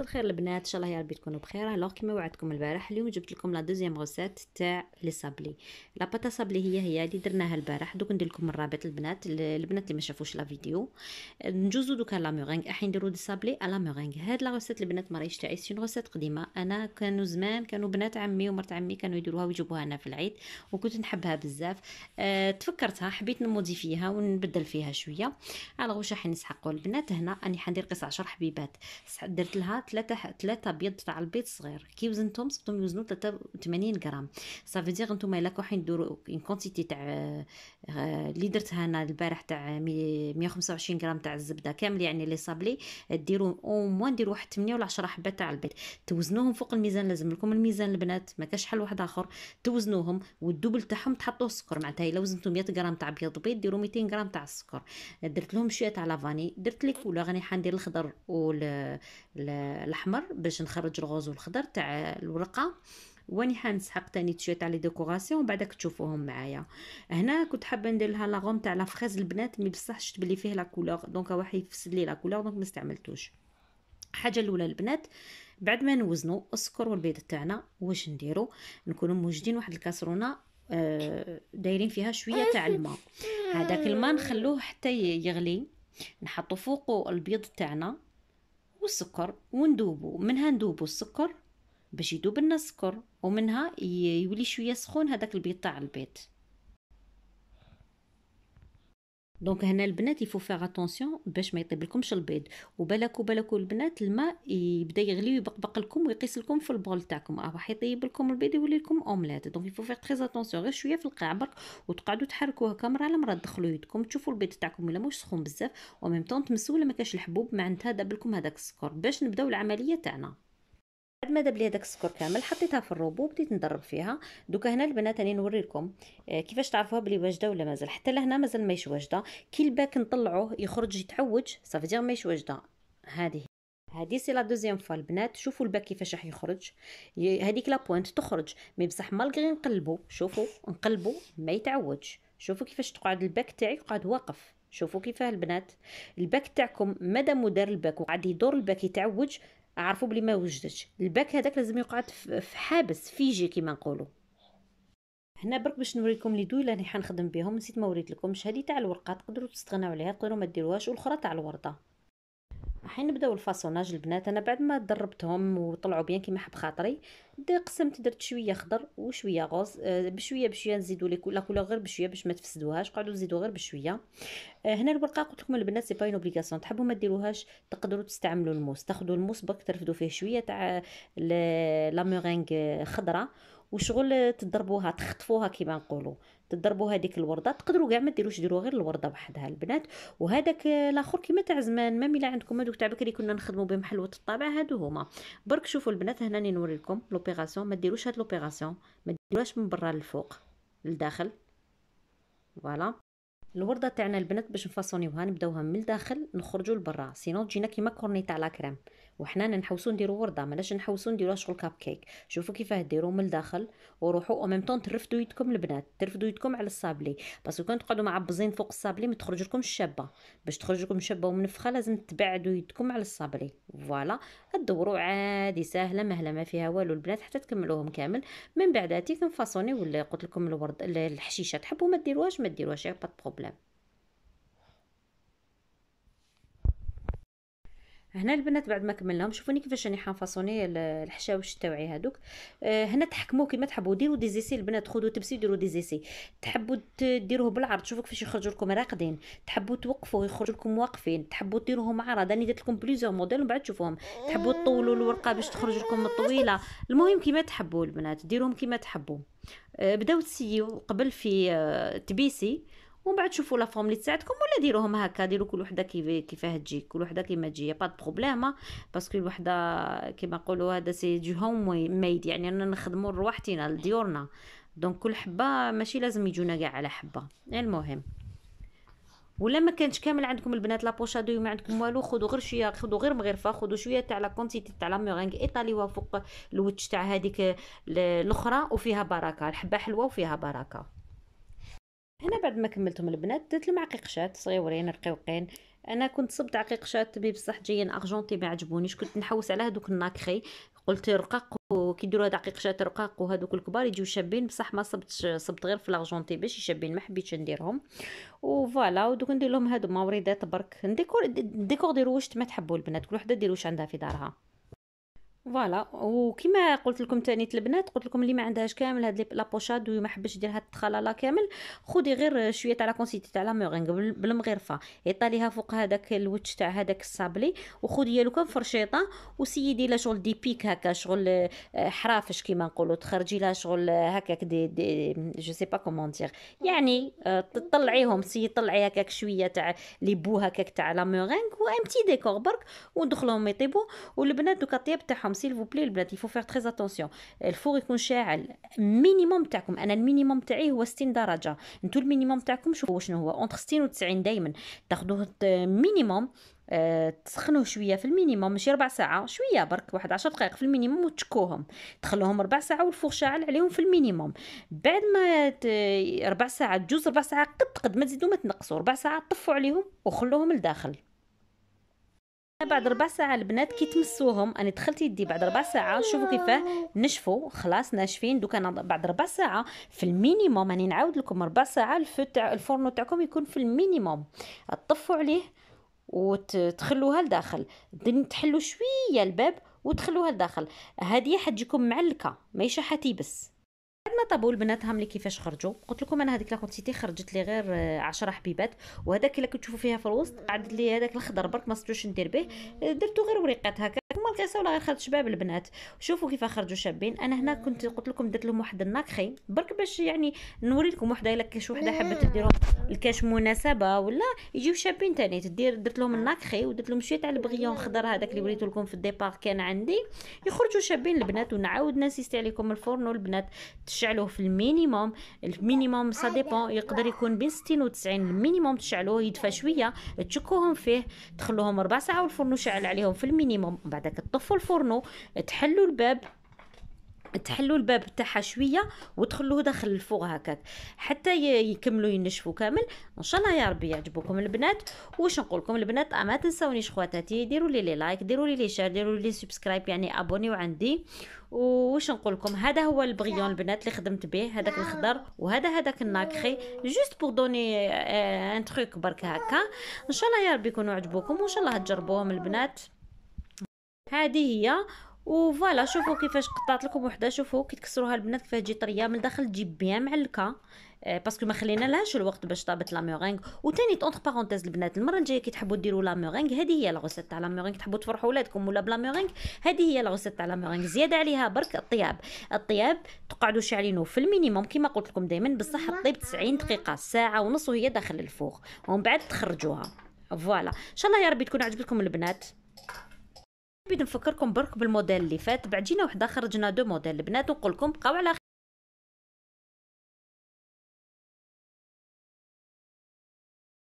الخير البنات إن شاء الله يا ربي تكونوا بخير. alors كيما وعدتكم البارح اليوم جبت لكم la deuxième recette تاع les sablés la pâte à sablés هي هي اللي درناها البارح. دوك ندير لكم الرابط البنات البنات اللي ما شافوش la vidéo. نجوزو دوكا la meringue الحين نديرو des sablés à la meringue هاد la recette البنات ما راهيش تاعي c'est recette قديمة. أنا كانوا زمان كانوا بنات عمي ومرت عمي كانوا يديروها ويجيبوها هنا في العيد وكنت نحبها بزاف. أه تفكرتها حبيت ن modifier ها ونبدل فيها شوية. على واش راح نسحقوا البنات؟ هنا أني حندير قص 10 حبيبات. درت لها ثلاثة ثلاثة بيض تاع البيض صغير. كي وزنتهم صبتهم يوزنوا 83 غرام ça veut dire نتوما إلا راح نديروا une quantité تاع آه، اللي درتها أنا البارح تاع 125 غرام تاع الزبدة كامل يعني les sablés ديروا au moins ديروا واحد 8 ولا 10 حبات تاع البيض. توزنوهم فوق الميزان لازم لكم الميزان البنات ما كاش حل واحد آخر. توزنوهم و le double تاعهم تحطوا السكر. معناتها إلا وزنتوا 100 غرام تاع بيض بيض ديروا 200 غرام تاع السكر. درت لهم شوية تاع la vanille درت les couleurs راني حندير الخضر والاحمر باش نخرج ال rose والخضر تاع الورقة. واني حنسحق تاني شوية تاع les décorations بعدك تشوفوهم معايا. هنا كنت حابة ندير لها l'arôme تاع la fraise البنات mais بصح شفت بلي فيه la couleur. donc واحد يفسد لي la couleur donc ما استعملتوش. الحاجة الأولى البنات بعد ما نوزنوا السكر والبيض تاعنا واش نديرو؟ نكونوا موجدين واحد الكاسرونة آه دايرين فيها شوية تاع الماء. هذاك الماء نخلوه حتى يغلي. نحطو فوقو البيض تاعنا. والسكر وندوبو منها ندوبو السكر باش يدوب لنا السكر ومنها يولي شوية سخون هذاك البيض تاع البيض donc هنا البنات il faut faire attention باش ما يطيب لكمش البيض. وبالك وبالك البنات الماء يبدا يغلي ويبقبق لكم ويقيس لكم في ال bol تاعكم. راح يطيب لكم البيض يولي لكم omelette donc il faut faire très attention غير شوية في القاع برك وتقعدوا تحركوها كي مرة على مرة. تدخلوا يدكم تشوفوا البيض تاعكم الا موش سخون بزاف. و même temps تمسوا ولا ما كاش الحبوب معناتها داب لكم هذاك السكر. باش نبداو العملية تاعنا. بعد ما داب لي هذاك السكر كامل؟ حطيتها في الروبو وبديت ندرب فيها. دوكا هنا البنات راني نوري لكم آه كيفاش تعرفوها بلي واجدة ولا مازال. حتى لهنا مازال ماهيش واجدة. كي ال bec نطلعوه يخرج يتعوج ça veut dire ماهيش واجدة. هذه هذه c'est la deuxième fois. البنات شوفوا ال bec كيفاش راح يخرج. هذيك la pointe تخرج. mais بصح malgré نقلبو. شوفوا نقلبو ما يتعوج. شوفوا كيفاش تقعد ال bec تاعي يقعد واقف. شوفوا كيفاه البنات. ال bec تاعكم مادام دار ال bec وقعد يدور ال bec يتعوج عرفوا بلي ما وجدتش. ال bec هذاك لازم يقعد في حابس figé كيما نقولوا. هنا برك باش نوريكم les douilles اللي حنخدم بهم نسيت ما وريت لكمش هذه تاع الورقة تقدروا تستغناو عليها تقدروا ما ديروهاش والأخرى تاع الوردة. الحين نبداو ال façonnage البنات. أنا بعد ما دربتهم وطلعوا bien كيما حب خاطري قسمت درت شوية خضر وشوية rose آه بشوية بشوية نزيدوا les couleurs غير بشوية باش ما تفسدوهاش قعدوا تزيدوا غير بشوية. آه هنا الورقة قلت لكم البنات c'est pas une obligation تحبوا ما ديروهاش تقدروا تستعملوا الموس. تاخذوا الموس برك ترفدوا فيه شوية تاع la meringue خضراء وشغل تضربوها تخطفوها كيما نقولوا. تضربوا هذيك الوردة تقدروا كاع ما ديروش ديروا غير الوردة وحدها البنات. وهذاك الآخر كيما تاع زمان ما ملا عندكم هذوك تاع بكري كنا نخدموا بهم حلوة الطابع هادو هما. برك شوفوا البنات هنا راني نوري لكم l'opération. ما ديروش هاد l'opération ما ديروهاش من برا للفوق للداخل. voilà. الوردة تاعنا البنات باش نفاصونيوها نبداوها من الداخل نخرجوا لبرا. sinon تجينا كيما cornet تاع la crème. وحنا نحوسو نديرو وردة مالاش نحوسو نديروها شغل كاب كيك شوفوا كيفاه ديروا من الداخل وروحوا même temps ترفدوا يدكم البنات ترفدوا يدكم على الصابلي. parce que كان تقعدوا معبزين فوق الصابلي ما تخرج لكم الشابة. باش تخرج لكم شابه ومنفخة لازم تبعدوا يدكم على ال sablé. voilà تدوروا عادي سهله مهلة ما فيها والو البنات حتى تكملوهم كامل. من بعداتي كنفاصوني ولا قلت لكم الورد الحشيشة تحبوا ما ديروهاش ما ديروهاش pas problème هنا البنات بعد ما كملناهم شوفوني كيفاش راني حنفاصوني الحشاوش تاوعي هذوك آه هنا تحكموا كيما تحبوا ديروا des essais البنات خذوا تبسي ديروا des essais. تحبوا ديروه بالعرض شوفوا كيفاش يخرجوا لكم راقدين. تحبوا توقفوا يخرجوا لكم واقفين. تحبوا ديروهم عرض راني درت لكم plusieurs modèles ومن بعد تشوفوهم. تحبوا تطولوا الورقة باش تخرج لكم طويلة. المهم كيما تحبوا البنات ديروهم كيما تحبوا. آه بداو تسيو قبل في آه تبيسي. ومن بعد شوفوا la forme اللي تساعدكم ولا ديروهم هكا ديروا كل وحدة كيف كيفاه تجي كل وحدة كيما تجي pas problème parce que الوحده كيما نقولوا هذا c'est du home made يعني أنا نخدموا رواحتنا لديورنا. donc كل حبة ماشي لازم يجونا كاع على حبة. المهم. ولا ما كانش كامل عندكم البنات la poche à douille ما عندكم والو خذوا غير شوية خذوا غير مغرفة خذوا شوية تاع la quantité تاع la meringue ايطاليوها فوق الوتش تاع هذيك الأخرى وفيها بركة. الحبة حلوة وفيها بركة. هنا بعد ما كملتهم البنات درت لهم عقيقشات صغيورين رقيقين. أنا كنت صبت عقيقشات بصح جايين argentés ما عجبونيش. كنت نحوس على هذوك ال nacré. قلت رقاق وكي يديروا هاد عقيقشات رقاق وهذوك الكبار يجيو شابين. بصح ما صبتش صبت غير في l'argenté باش يشابين. ما حبيتش نديرهم. و voilà ودوك ندير لهم هادوما وريدات برك. un décor décor ديروا واش ما تحبوا البنات. كل وحدة ديروا واش عندها في دارها. voilà. وكما قلت لكم تاني البنات قلت لكم اللي ما عندهاش كامل هاد la poche à douille وما حبش يدير هاد التخلاله كامل. خدي غير شوية تاع la quantité تاع la meringue بالمغرفة. يطاليها فوق هذاك الوتش تاع هذاك الصابلي. وخدي لو كان فرشيطه وسيدي لا شغل des piques هكا شغل آه، حرافش كيما نقولوا تخرجي لها شغل هكاك des, des je sais pas comment dire. يعني آه، تطلعيهم سي طلعي هكاك شوية تاع les bouts هكاك تاع la meringue و un décor برك وندخلهم يطيبوا والبنات دوكا الطياب تاعهم s'il vous plaît البنات il faut faire très attention ال four يكون شاعل minimum تاعكم أنا ال minimum تاعي هو 60 درجة. نتو ال minimum تاعكم شوفوا شنو هو entre 60 و 90 دائما تاخذوه minimum أه تسخنوه شوية في ال minimum ماشي ربع ساعة شوية برك واحد عشر دقائق في ال minimum وتشكوهم. تخلوهم ربع ساعة وال four شاعل عليهم في ال minimum. بعد ما ربع ساعة تجوز ربع ساعة قد قد ما تزيدوا ما تنقصوا ربع ساعة طفوا عليهم وخلوهم لداخل. بعد ربع ساعة البنات كي تمسوهم أنا دخلت يدي بعد ربع ساعة شوفوا كيفاه. نشفوا خلاص ناشفين. دوك أنا بعد ربع ساعة في ال minimum أنا نعاود لكم ربع ساعة ال four تاع الفرن تاعكم يكون في ال minimum. تطفوا عليه وتخلوها لداخل. تحلوا شوية الباب وتخلوها لداخل. هذه حتجيكم معلكة ماهيش حتيبس ما طابوا البنات هاملي كيفاش خرجوا. قلت لكم أنا هذيك la quantité خرجت لي غير 10 حبيبات وهذاك اللي كتشوفوا فيها في الوسط قعد لي هذاك الخضر برك ما صدتوش ندير به. درتو غير وريقات هكا. ما الكاسة ولا غير خرج شباب البنات. شوفوا كيف خرجوا شابين. أنا هنا كنت قلت لكم درت لهم واحد ال nacré برك باش يعني نوري لكم وحدة إلا كاش وحدة حبت ديرهم الكاش مناسبة ولا يجيو شابين تاني. تدير درت لهم ال nacré ودرت لهم شوية تاع ال brillant خضر هذاك اللي وريته لكم في ال départ كان عندي. يخرجوا شابين البنات ونعاود نسيستي عليكم الفرن والبنات. تشعلوه في ال minimum. ال minimum ça dépend يقدر يكون بين 60 و 90 ال minimum تشعلوه يدفى شوية تشكوهم فيه تخلوهم ربع ساعه والفرن شعل عليهم في ال minimum. بعدك تطفوا الفرن تحلوا الباب تحلوا الباب تاعها شوية وتخلوه داخل ال four هكاك حتى يكملوا ينشفوا كامل. إن شاء الله يا ربي يعجبكم البنات. واش نقول لكم البنات؟ ما تنساونيش خواتاتي ديروا لي les likes ديروا لي les share ديروا لي subscribe يعني ابونيو عندي. وش نقول لكم؟ هذا هو ال brillant البنات اللي خدمت به هذاك الخضر وهذا هذاك ال nacré juste pour donner un truc برك هكا. إن شاء الله يا ربي يكونوا عجبوكم وإن شاء الله تجربوهم البنات. هذه هي. و voilà شوفوا كيفاش قطعت لكم وحدة شوفوا كي تكسروها البنات كيفاش تجي طرية من الداخل تجي bien معلكه آه، parce que ما خلينا لهاش الوقت باش طابت la meringue. وثاني entre parenthèses البنات المرة الجاية كي تحبوا ديروا la meringue هذه هي la recette تاع la meringue. تحبوا تفرحوا ولادكم ولا ب la meringue؟ هذه هي la recette تاع la meringue. زيادة عليها برك الطياب. الطياب تقعدوا شاعلينه في ال minimum كما قلت لكم دائما بصح الطيب 90 دقيقة ساعة ونص وهي داخل ال four. ومن بعد تخرجوها. voilà. إن شاء الله يا ربي تكون عجبتكم البنات. حبيت نفكركم برك بالموديل اللي فات بعد جينا وحده خرجنا deux modèles البنات ونقول لكم بقاو على